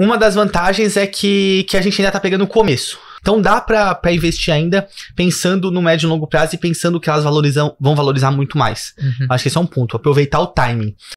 uma das vantagens é que, que a gente ainda tá pegando o começo. Então dá para investir ainda pensando no médio e longo prazo e pensando que elas valorizam, vão valorizar muito mais. Uhum. Acho que esse é um ponto, aproveitar o timing.